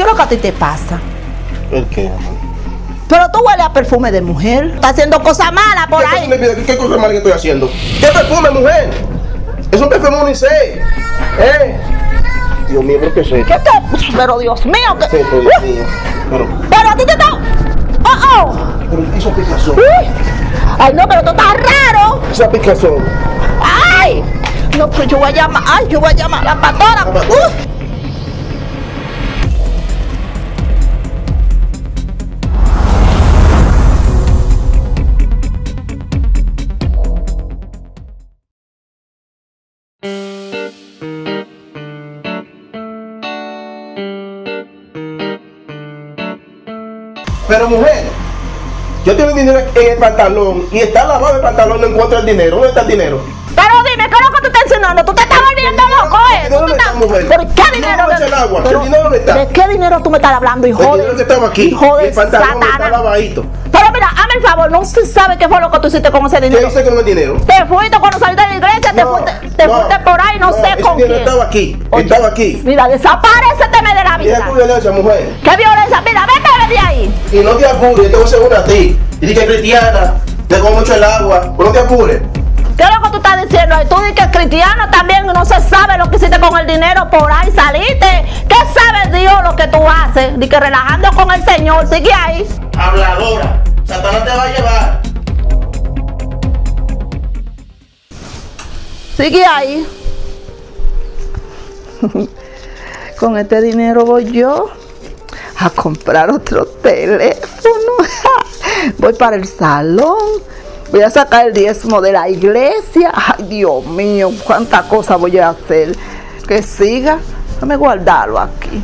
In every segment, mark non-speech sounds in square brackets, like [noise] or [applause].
¿Qué es lo que a ti te pasa? ¿El qué, amor? Pero tú hueles a perfume de mujer. Estás haciendo cosas malas por ¿Qué, ahí. ¿Qué cosa mala que estoy haciendo? ¿Qué perfume, mujer? Es un perfume unisex. ¿Eh? Dios mío, ¿pero qué es esto? ¿Qué te.? Pero Dios mío, ¿Qué que. esto, Dios mío? Pero, Pero a ti te está. ¡Oh, oh! pero esa picazón. Uy. Ay, no, pero tú estás raro. Esa picazón. ¡Ay! No, pues yo voy a llamar. ¡Ay, yo voy a llamar a la pastora! La Pero, mujer, yo tengo dinero en el pantalón y está lavado el pantalón, no encuentro el dinero. ¿Dónde está el dinero? Pero dime, ¿qué es lo que tú estás enseñando? ¿Tú te estás volviendo loco, eh? ¿De dónde ¿Tú te está, mujer? ¿Pero qué No, dinero? no, el agua. Pero, ¿El dinero dónde está? ¿De qué dinero tú me estás hablando, hijo El de... dinero que estaba aquí. Hijo de el pantalón está lavadito. Pero mira, hazme el favor, no se sabe qué fue lo que tú hiciste con ese ¿Qué dinero. hice con el dinero? Te fuiste cuando saliste de la iglesia, te, fuiste, te no, fuiste por ahí, no, sé ese con dinero quién. estaba aquí, Oye, estaba aquí. Mira, desapareceteme de la vida. tu violencia, mujer. ¿Qué violencia? Mira, vete de ahí. Y no te apures, yo te voy a ti. Y di que es cristiana, te como mucho el agua. Pues no te apures. ¿Qué es lo que tú estás diciendo? Tú dices que es cristiano también no se sabe lo que hiciste con el dinero por ahí, saliste. ¿Qué sabe Dios lo que tú haces? Di que relajando con el Señor, sigue ahí. Habladora. Satanás te va a llevar. Sigue ahí. [laughs] Con este dinero voy yo a comprar otro teléfono. [laughs] Voy para el salón. Voy a sacar el diezmo de la iglesia. Ay, Dios mío, cuánta cosa voy a hacer. Que siga. Déjame guardarlo aquí.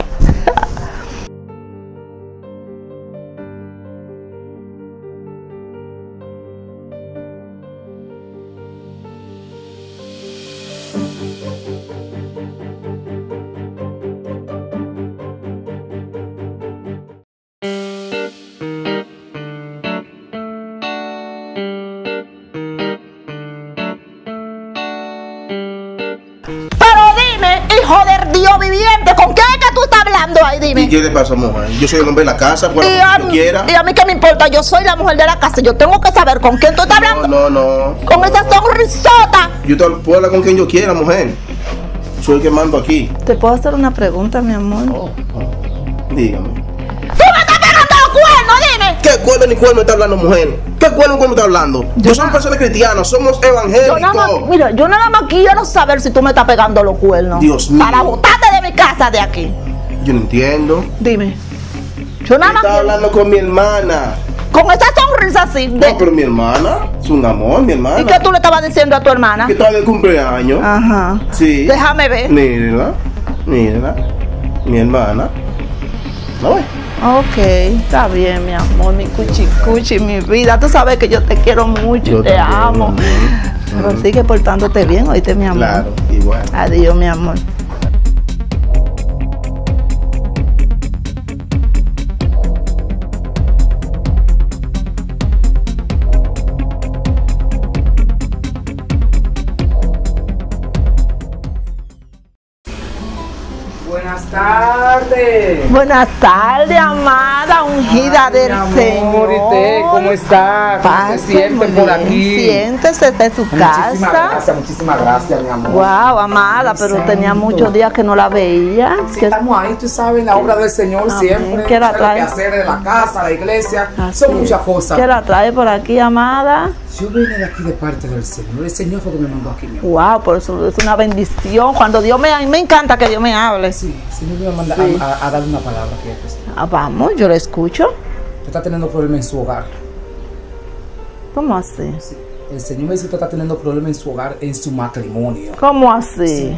Tú estás hablando ahí? ¿Y Dime. qué le pasa, mujer? Yo soy el hombre de la casa, pues Y a, que quiera. y a mí qué me importa, yo soy la mujer de la casa, yo tengo que saber con quién tú estás No, hablando. no, no. Con esa sonrisota. Yo te puedo hablar con quien yo quiera, mujer. Soy el que mando aquí. ¿Te puedo hacer una pregunta, mi amor? Dígame. ¡Tú me estás pegando los cuernos, dime! ¿Qué cuerno ni cuerno está hablando, mujer? ¿Qué cuerno ni cuerno está hablando? Yo soy persona cristiana, somos Yo nada más, evangélicos. mira, yo nada más quiero saber si tú me estás pegando los cuernos. Dios mío. Para botarte de mi casa de aquí. Yo no entiendo. Dime. Yo nada más Estaba hablando con mi hermana. con esa sonrisa así. de- No, pero mi hermana es un amor, mi hermana. ¿Y qué tú le estabas diciendo a tu hermana? Que está de cumpleaños. Ajá. Sí. Déjame ver. Mírala, mírala. Mi hermana. ¿No ves? Ok, está bien, mi amor, mi cuchi cuchi, mi vida. Tú sabes que yo te quiero mucho Yo y te amo. Pero sigue portándote bien, oíste, mi amor. Claro, igual. Adiós, mi amor. Tardes. Buenas tardes, amada, ungida Ay, del mi amor, Señor. ¿y usted cómo está? ¿Cómo Pase, se siente por aquí? Siéntese, en su Muchísimas casa. gracias, muchísimas gracias, mi amor. Wow, amada, pero Santo. tenía muchos días que no la veía. Sí, Que- estamos ahí, tú sabes, en la obra del Señor Amén. siempre. ¿Qué la trae? que hacer de la casa, la iglesia, Así son muchas cosas. ¿Qué la trae por aquí, amada? Yo vine de aquí de parte del Señor. El Señor fue que me mandó aquí, mi amor. Wow, por eso es una bendición. Cuando Dios me, a mí me encanta que Dios me hable. Sí, el Señor me manda Sí. a, a- a darle una palabra usted Ah, vamos, yo le escucho. está teniendo problemas en su hogar. ¿Cómo así? Sí. El Señor me dice que usted está teniendo problemas en su hogar, en su matrimonio. ¿Cómo así?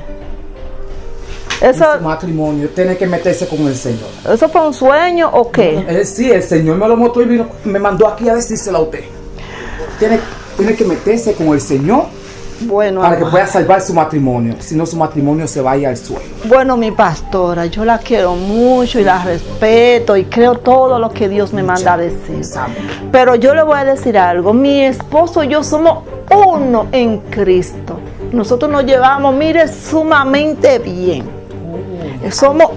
Eso, En su matrimonio, tiene que meterse con el Señor. ¿Eso fue un sueño o qué? Eh, sí, el Señor me lo mostró y vino, me mandó aquí a decírselo a usted. Tiene, tiene que meterse con el Señor Bueno, para que pueda salvar su matrimonio. Si no, su matrimonio se vaya al suelo. bueno, mi pastora, yo la quiero mucho y la respeto y creo todo lo que Dios me manda a decir. Pero yo le voy a decir algo, mi esposo y yo somos uno en Cristo. Nosotros nos llevamos, mire, sumamente bien. Somos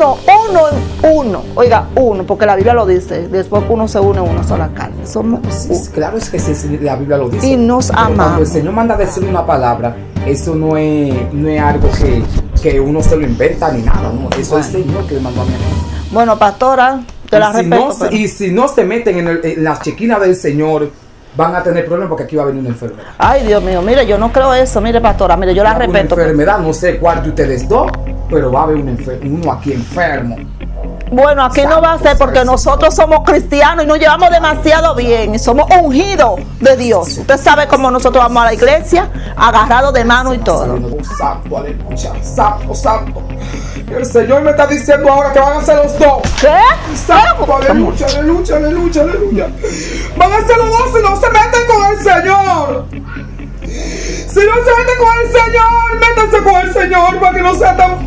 uno, uno, uno. Oiga, uno, porque la Biblia lo dice. Después que uno se une, uno sola carne. Somos uno. claro, es que sí, la Biblia lo dice. Y nos Pero Cuando amamos. el Señor manda a decir una palabra, eso no es, no es algo que, que uno se lo inventa ni nada, no. Eso es el Señor que le mandó a mi hermano. Bueno, pastora, te la y, si respeto. no, se- pero- y si no se meten en, el- en las chequinas del Señor, van a tener problemas porque aquí va a venir una enfermedad. Ay, Dios mío, mire, yo no creo eso. Mire, pastora, mire, yo la a respeto. Una enfermedad, no sé cuál de ustedes dos, pero va a haber uno aquí enfermo. Bueno, aquí no va a ser porque nosotros somos cristianos y nos llevamos demasiado bien y somos ungidos de Dios. Usted sabe cómo nosotros vamos a la iglesia, agarrados de mano y todo. Santo, aleluya, santo, santo. El Señor me está diciendo ahora que van a ser los dos. ¿Qué? Santo, aleluya, aleluya, aleluya, aleluya. Van a ser los dos si no se meten con el Señor. Si no se meten con el Señor, métanse con el Señor para que no sea tan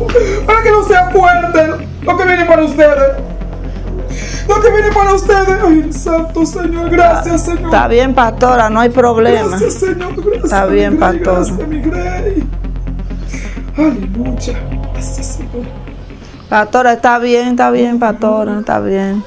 para que no sea fuerte lo que viene para ustedes. Lo que viene para ustedes. Ay, santo Señor, gracias, Señor. Está bien, pastora, no hay problema. Gracias, Señor. Gracias, Está bien, mi Grey, pastor. Gracias, mi. Aleluya. Gracias, Señor. Pastora, está bien, está bien, pastora, está bien.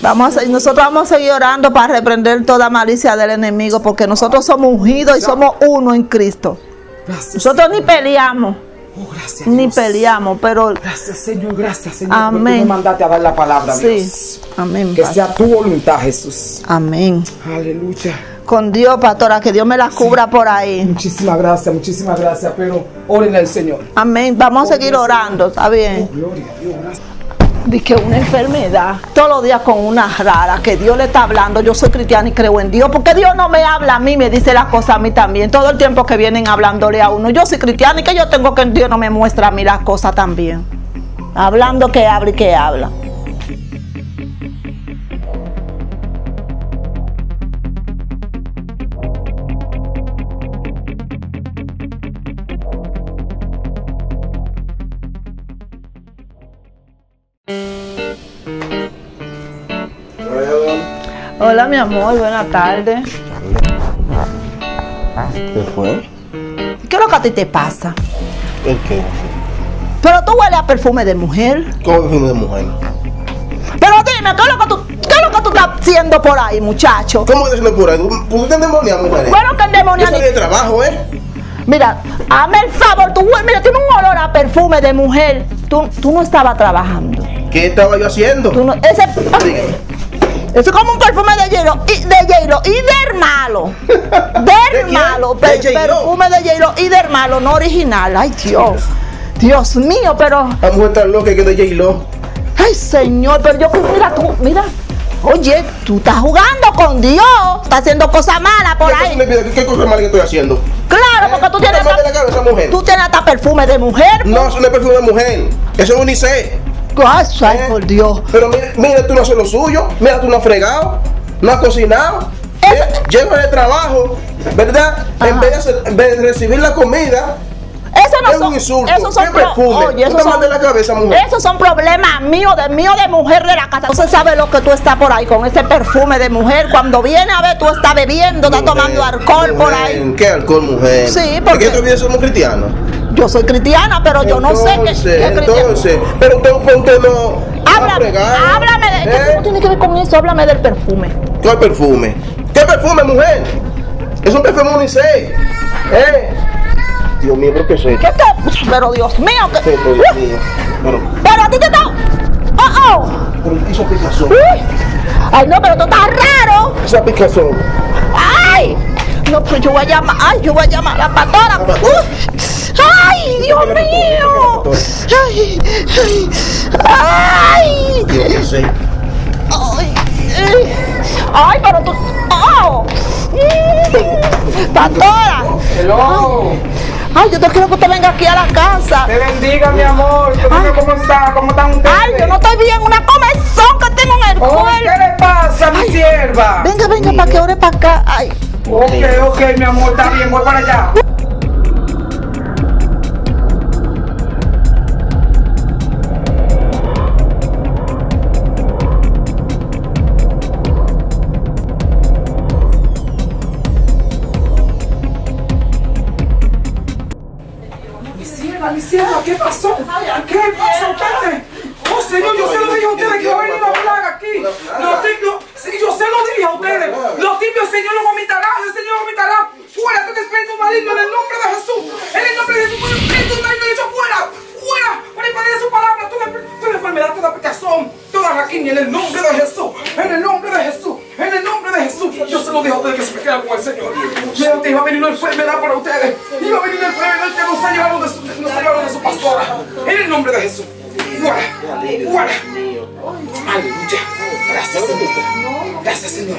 Vamos a, nosotros vamos a seguir orando para reprender toda malicia del enemigo porque nosotros somos ungidos y somos uno en Cristo. Gracias. Nosotros ni peleamos, Oh, gracias. ni Dios. peleamos, pero Gracias, Señor. Gracias, Señor. Amén. Tú mandaste a dar la palabra, sí, Dios. amén. Que sea tu voluntad, Jesús. Amén. Aleluya. Con Dios, pastora, que Dios me la cubra por ahí. Muchísimas gracias, muchísimas gracias. Pero oren al Señor. Amén. Vamos a seguir orando, está bien. Gloria a Dios. Gracias. Dice que una enfermedad, todos los días con una rara, que Dios le está hablando. Yo soy cristiana y creo en Dios, porque Dios no me habla a mí, me dice las cosas a mí también. Todo el tiempo que vienen hablándole a uno. Yo soy cristiana y que yo tengo que Dios no me muestra a mí las cosas también. Hablando que habla y que habla. Hola, mi amor, buenas tardes. ¿Qué fue? ¿Qué es lo que a ti te pasa? ¿El qué? Pero tú hueles a perfume de mujer. ¿Cómo perfume de mujer? Pero dime, ¿qué es lo que tú, qué es lo que tú estás haciendo por ahí, muchacho? ¿Cómo que haciendo por ahí? ¿Tú estás endemoniado, mujer? Bueno, que. Yo salí de trabajo, ¿eh? Mira, hazme el favor, tú, hue- mira, tiene un olor a perfume de mujer. Tú, tú no estabas trabajando. ¿Qué estaba yo haciendo? Tú no, ese, eso es como un perfume de hielo y de hielo y [laughs] quién? malo, ¿De per- J-Lo? perfume de hielo y del malo, no original. Ay, Dios. Dios mío, pero La mujer tan loca que de J-Lo. Ay, señor, pero yo, mira tú, mira. Oye, tú estás jugando con Dios. Estás haciendo cosas malas por ¿Qué cosa me ahí. ¿Qué, qué cosa mala que estoy haciendo? Claro, porque tú ¿Qué tienes, manda la hasta- cabeza, mujer? tú tienes hasta perfume de mujer. No, eso no es perfume de mujer. Eso es unisex. Ay, ay, ¿Eh? por Dios. Pero mira, mira, tú no haces lo suyo. Mira, tú no has fregado. No has cocinado. Eso- Eh, Llego de trabajo, ¿verdad? En vez, de, hacer- en vez de recibir la comida, Eso no es son, un insulto. esos son ¿Qué? Oye, ¿Tú esos son, la cabeza, mujer? esos son problemas míos, de mío de mujer de la casa. No se sabe lo que tú estás por ahí con ese perfume de mujer. Cuando viene a ver, tú estás bebiendo, estás Mujer, tomando alcohol por ahí. ¿Qué alcohol, mujer? Sí, ¿Por porque- qué otros días somos cristianos? Yo soy cristiana, pero yo no sé qué, Entonces, qué entonces, pero usted, pero usted no. no Háblame, fregado, háblame de. ¿Qué ¿eh? no tiene que ver con eso? Háblame del perfume. ¿Qué perfume? ¿Qué perfume, mujer? Es un perfume unisex. ¿Eh? Dios mío, ¿pero qué es esto? ¿Qué te.? Pero Dios mío, que. Pero, Dios mío. Pero, Pero a ti te está. ¡Oh, oh! pero esa picazón. Ay, no, pero tú estás raro. Esa picazón. ¡Ay! No, pues yo voy a llamar. ¡Ay, yo voy a llamar a la pastora! Uy. ¡Ay, Dios mío! ¡Ay! ¡Ay! Dios mío, sí. ¡Ay! ¡Ay, pero tú. ¡Oh! ¡Pastora! Hello. ¡Ay, yo te quiero que usted venga aquí a la casa! Te bendiga, mi amor. ¿Cómo, cómo está? ¿Cómo están ustedes? ¡Ay, yo no estoy bien! ¡Una comezón que tengo en el Oh, cuerpo! ¿Qué le pasa, mi sierva? Venga, venga, para que ore para acá. ¡Ay! Ok, ok, mi amor, está bien, voy para allá. Mi sierva, mi sierva, ¿qué pasó? ¿Qué pasó? Espérate. Señor, yo se lo dije a ustedes que va a venir una plaga aquí. Los tibios, yo se lo dije a ustedes. Los tibios, el Señor los vomitará, el Señor vomitará. Fuera todo espíritu maligno en el nombre Aleluya. Gracias, Señor. Gracias, Señor.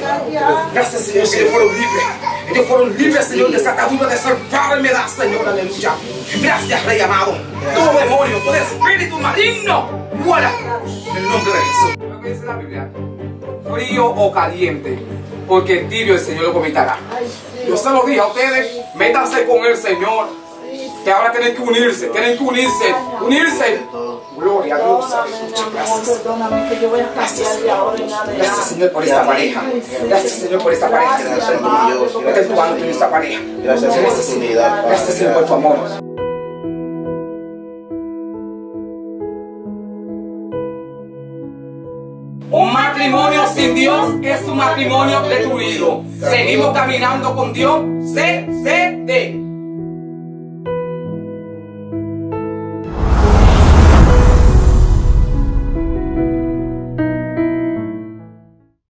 Gracias, Señor, que ellos fueron libres. Ellos fueron libres, Señor, de esa atadura, de esa enfermedad, Señor. Aleluya. Gracias, Rey amado. Todo demonio, todo espíritu maligno. Fuera. En el nombre de Jesús. ¿Qué dice la Biblia? Frío o caliente. Porque tibio el Señor lo vomitará. Yo se lo dije a ustedes. Métanse con el Señor. Que ahora tienen que unirse. Tienen que unirse. Unirse. Gloria a Dios. Muchas gracias. Perdóname que yo voy a Gracias, Señor. Señor, por esta pareja. Gracias, Señor, por esta pareja. Mete tu mano en esta pareja. Gracias por la oportunidad, Padre. Gracias, Señor, por tu amor. Un matrimonio sin Dios es un matrimonio destruido. Seguimos caminando con Dios. CCD.